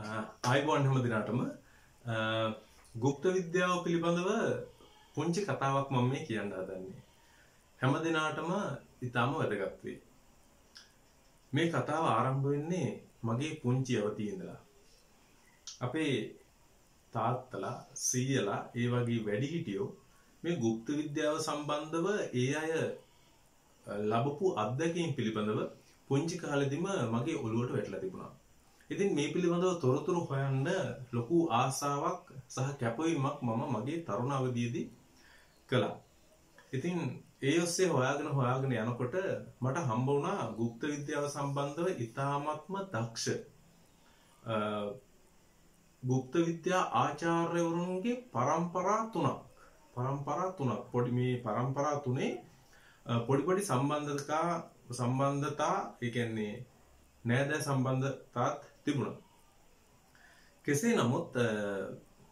ආයිබෝන් හැම දිනාටම ගුප්ත විද්‍යාව පිළිබඳව පුංචි කතාවක් මම මේ කියන්න හදන්නේ. හැම දිනාටම ඉතාම වැදගත් වේ. මේ කතාව ආරම්භ වෙන්නේ මගේ පුංචි අවතියේ ඉඳලා. අපේ තාත්තලා සීයලා ඒ වගේ වැඩිහිටියෝ මේ ගුප්ත විද්‍යාව සම්බන්ධව ඒ අය ලබපු අත්දැකීම් පිළිබඳව පුංචි කාලෙදිම මගේ ඔළුවට වැටලා තිබුණා. ඉතින් මේ පිළිබඳව තොරතුරු හොයන්න ලොකු ආසාවක් සහ කැපවීමක් මම මගේ තරුණ අවදියේදී කළා. ඉතින් ඒ ඔස්සේ හොයාගෙන හොයාගෙන යනකොට මට හම්බ වුණා গুপ্ত විද්‍යාව සම්බන්ධව ඉතාමත්ම දක්ෂ গুপ্ত විද්‍යා ආචාර්යවරුන්ගේ પરම්පරා තුනක්. પરම්පරා තුනක්. පොඩි මේ પરම්පරා තුනේ පොඩි පොඩි සම්බන්ධතා සම්බන්ධතා ඒ කියන්නේ නෑදෑ සම්බන්ධතාත් තිබුණා. කෙසේ නමුත්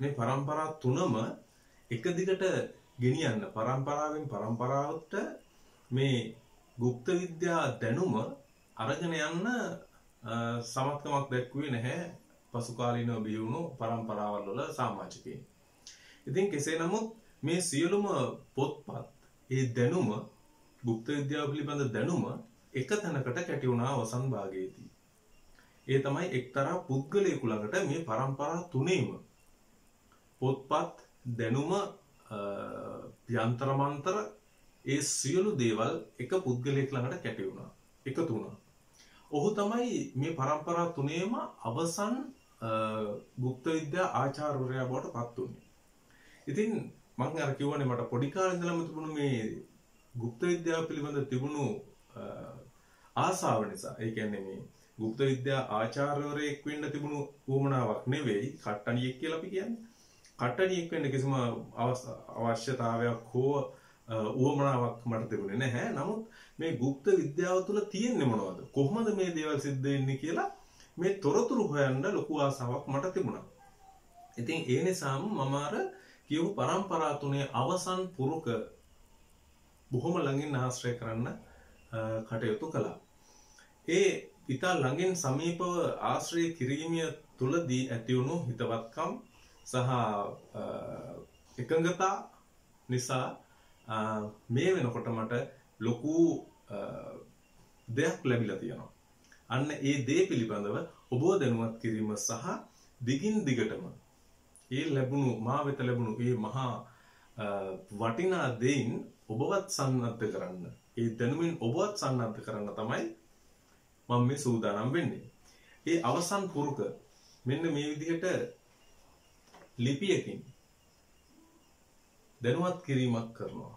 මේ પરම්පරා තුනම එක දිගට ගෙනියන්න પરම්පරාවෙන් પરම්පරාවට මේ গুপ্ত විද්‍යා දැනුම අරගෙන යන්න සමත්කමක් දැක්ුවේ නැහැ පසුකාලීනව බිහිවුණු પરම්පරාවල් වල සමාජිකයන්. ඉතින් කෙසේ නමුත් මේ සියලුම පොත්පත් ඒ දැනුම গুপ্ত විද්‍යාව පිළිබඳ දැනුම එක තැනකට කැටි වුණා අවසන් භාගයේදී. ඒ තමයි එක්තරා පුද්ගලයෙකු ළඟට මේ પરම්පරා තුනේම පොත්පත් දැනුම යන්ත්‍ර මන්ත්‍ර ඒ සියලු දේවල් එක පුද්ගලයෙක් ළඟට කැටි වුණා එකතු වුණා ඔහු තමයි මේ પરම්පරා තුනේම අවසන් ගුප්ත විද්‍යා ආචාර්යවරයා බවට පත් වුණේ. ඉතින් මම අර කියවනේ මට පොඩි කාලේ ඉඳලම තිබුණු මේ ගුප්ත විද්‍යාව පිළිබඳ තිබුණු ආසාව නිසා, ඒ කියන්නේ මේ ගුප්ත විද්‍යා ආචාර්යවරයෙක් වෙන්න තිබුණු ඌමනාවක් නෙවෙයි කට්ටණියෙක් කියලා අපි කියන්නේ. කට්ටණියෙක් වෙන්න කිසිම අවශ්‍යතාවයක් හෝ ඌමනාවක් මට තිබුණේ නැහැ. නමුත් මේ ගුප්ත විද්‍යාව තුළ තියෙන්නේ මොනවද? කොහොමද මේ දේවල් සිද්ධ වෙන්නේ කියලා මේ තොරතුරු හොයන්න ලොකු ආසාවක් මට තිබුණා. ඉතින් ඒ නිසාම මම අර කියපු પરම්පරා තුනේ අවසන් පුරුක බොහොම ළඟින් ආශ්‍රය කරන්න කටයුතු කළා. ඒ ඉතා ළඟින් සමීපව ආශ්‍රය කිරීමය තුළදී ඇතිවුණු හිතවත්කම් සහ එකඟතා නිසා මේ වෙනකොට මට ලොකු දෙයක් ලැබිලා තියෙනවා. අන්න ඒ දේ පිළිබඳව ඔබව දැනුවත් කිරීම සහ දිගින් දිගටම ඒ ලැබුණු මා වෙත ලැබුණු ඒ මහා වටිනා දෙයින් ඔබවත් සන්නද්ධ කරන්න. ඒ දැනුමින් ඔබවත් සන්නද්ධ කරන්න තමයි මම මේ සූදානම් වෙන්නේ. ඒ අවසන් පුරුක මෙන්න මේ විදිහට ලිපියකින් දැනුවත් කිරීමක් කරනවා.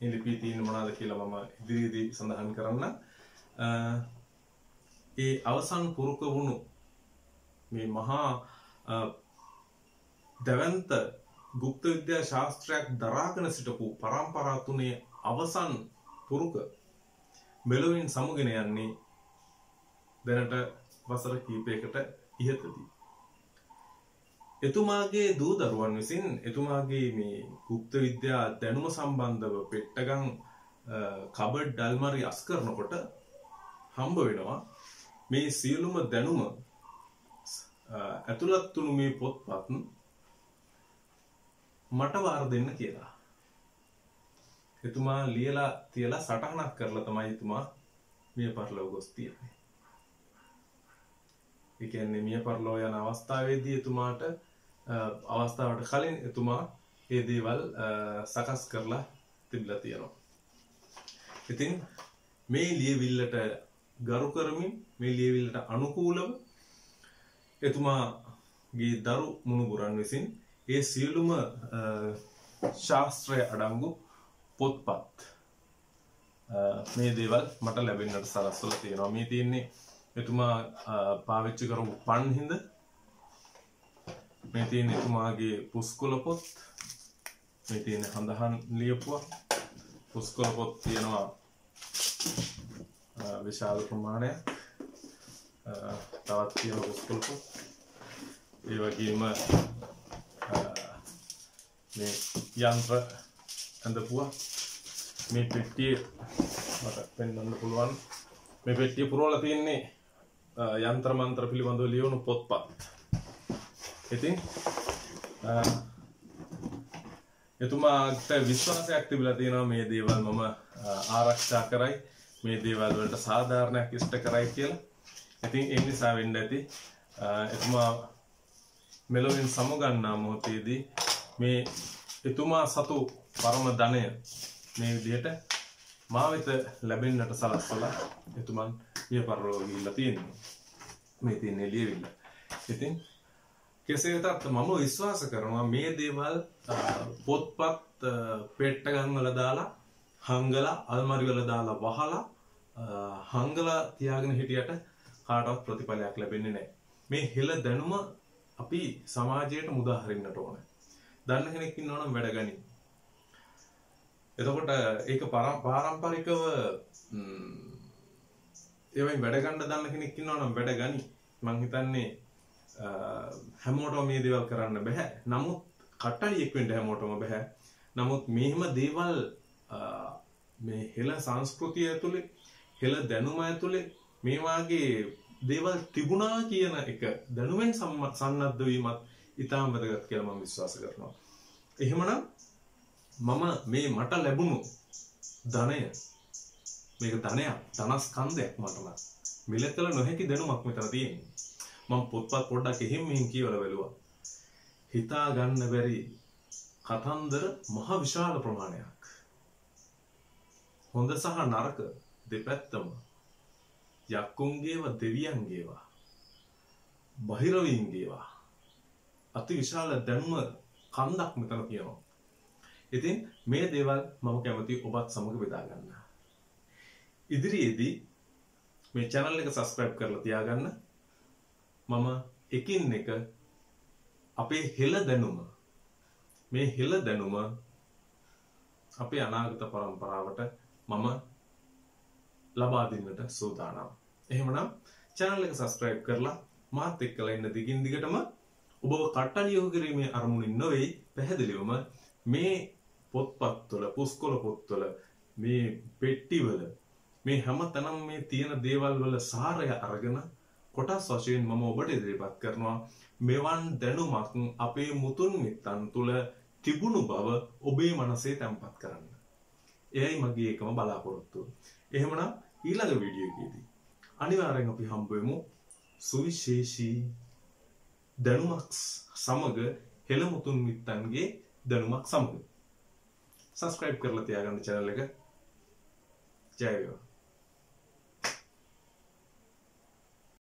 මේ ලිපියේ තියෙන මොනවද කියලා මම ඉදිරියේදී සඳහන් කරන්න. ඒ අවසන් පුරුක වුණු මේ මහා දැවන්ත ගුප්ත විද්‍යා ශාස්ත්‍රයක් දරාගෙන සිටපු પરම්පරා තුනේ අවසන් පුරුක මෙලොවින් සමුගෙන යන්නේ දැනට වසර කීපයකට ඉහතදී. එතුමාගේ දූ දරුවන් විසින් එතුමාගේ මේ ගුප්ත විද්‍යා දැනුම සම්බන්ධව පෙට්ටගම් කබඩ් ඩල්මරි අස් කරනකොට හම්බ වෙනවා මේ සියලුම දැනුම ඇතුළත් වුණු මේ පොත්පත් මට වාර දෙන්න කියලා. එතුමා ලියලා තියලා සටහනක් කරලා තමයි එතුමා මිය පරලොව ගොස් තියෙන්නේ. ඒ කියන්නේ මිය පරලොව යන අවස්ථාවේදී එතුමාට අවස්ථාවට කලින් එතුමා ඒ දේවල් සකස් කරලා තිබිලා තියෙනවා. ඉතින් මේ ලියවිල්ලට ගරු කරමින් මේ ලියවිල්ලට අනුකූලව එතුමාගේ දරු මුණුබුරන් විසින් ඒ සියලුම ශාස්ත්‍රය අඩංගු පොත්පත් මේ දේවල් මට ලැබෙන්නට සලස්වල තියෙනවා මේ තියෙන්නේ එතුමා පාවිච්චි කරපු පන් හිඳ. මේ තියෙන එතුමාගේ පුස්කොළ පොත්. මේ තියෙන හඳහන් ලියපුවා. පුස්කොළ පොත් තියෙනවා විශාල ප්‍රමාණයක්. තවත් තියෙන පුස්කොළ පොත්. ඒ වගේම මේ යන්ත්‍ර ඇඳපුවා. මේ පෙට්ටිය මට පෙන්වන්න පුළුවන්. මේ පෙට්ටිය පුරවලා තියෙන්නේ යන්ත්‍ර මන්ත්‍ර පිළිබඳව ලියවුණු පොත්පත් ඉතින් එතුමාට විශ්වාසයක් තිබිලා තියෙනවා මේ දේවල් මම ආරක්ෂා කරයි මේ දේවල් වලට සාධාරණයක් ඉෂ්ට කරයි කියලා. ඉතින් ඒ නිසා වෙන්න ඇති එතුමා මෙලොවින් සමුගන්නා මොහොතේදී මේ එතුමා සතු පරම ධනය මේ විදිහට මා වෙත ලැබෙන්නට සලස්වලා එතුමන් මිය පරලොව ගිහිල්ලා තියෙනවා. මේ තියෙන ලියවිල්ල. ඉතින් කෙසේ වෙතත් මම විශ්වාස කරනවා මේ දේවල් පොත්පත් පෙට්ටගම් වල දාලා හංගලා අල්මාරි වල දාලා වහලා හංගලා තියාගෙන හිටියට කාටවත් ප්‍රතිඵලයක් ලැබෙන්නේ නැහැ. මේ හෙළ දැනුම අපි සමාජයට මුදා හරින්නට ඕන. දන්න කෙනෙක් ඉන්නවා නම් වැඩ ගනි. එතකොට ඒක පාරම්පරිකව ඒවයින් වැඩ ගන්න දන්න කෙනෙක් ඉන්නවා නම් වැඩ ගනි. මං හිතන්නේ හැමෝටම මේ දේවල් කරන්න බෑ. නමුත් කට්ටලියෙක් වෙන්න හැමෝටම බෑ. නමුත් මෙහෙම දේවල් මේ හෙළ සංස්කෘතිය ඇතුලේ හෙළ දැනුම ඇතුලේ මේ වාගේ දේවල් තිබුණා කියන එක දැනුමෙන් සන්නද්ධ වීමත් ඉතාම වැදගත් කියලා මම විශ්වාස කරනවා. එහෙමනම් මම මේ මට ලැබුණු ධනය මේක ධනයක් ධනස්කන්ධයක් මට නම් මිල කළ නොහැකි දැනුමක් මෙතන තියෙන්නේ. මම පොත්පත් පොඩ්ඩක් එහෙම මෙහෙම කියවලා බැලුවා. හිතා ගන්න බැරි කතන්දර මහ විශාල ප්‍රමාණයක්. හොඳ සහ නරක දෙපැත්තම යක්කුන්ගේවා දෙවියන්ගේවා බහිරවීන්ගේවා අති විශාල දැනුම කන්දක් මෙතන තියෙනවා. ඉතින් මේ දේවල් මම කැමති ඔබත් සමග බෙදා ගන්න. ඉදිරියේදී මේ channel එක subscribe කරලා තියාගන්න. මම එකින් එක අපේ හෙළ දැනුම මේ හෙළ දැනුම අපේ අනාගත පරම්පරාවට මම ලබා දෙන්නට සූදානම්. එහෙමනම් channel එක subscribe කරලා මාත් එක්කලා ඉන්න දිගින් දිගටම ඔබව කට්ටලියෝ කිරීමේ අරමුණින් නොවේ පැහැදිලිවම මේ පොත්පත්වල පුස්කොළ පොත්වල මේ පෙට්ටිවල මේ හැම තැනම් මේ තියෙන දේවල් වල සාරය අරගෙන කොටස් වශයෙන් මම ඔබට ඉදිරිපත් කරනවා මෙවන් දැනුමක් අපේ මුතුන් මිත්තන් තුළ තිබුණු බව ඔබේ මනසේ තැන්පත් කරන්න. එයයි මගේ එකම බලාපොරොත්තුව. එහෙමනම් ඊළඟ වීඩියෝ එකේදී අනිවාර්යෙන් අපි හම්බ වෙමු සුවිශේෂී දැනුමක් සමග හෙළමුතුන් මිත්තන්ගේ දැනුමක් සමග. සබස්ක්‍රයිබ් කරලා තියාගන්න channel එක. ජය වේවා.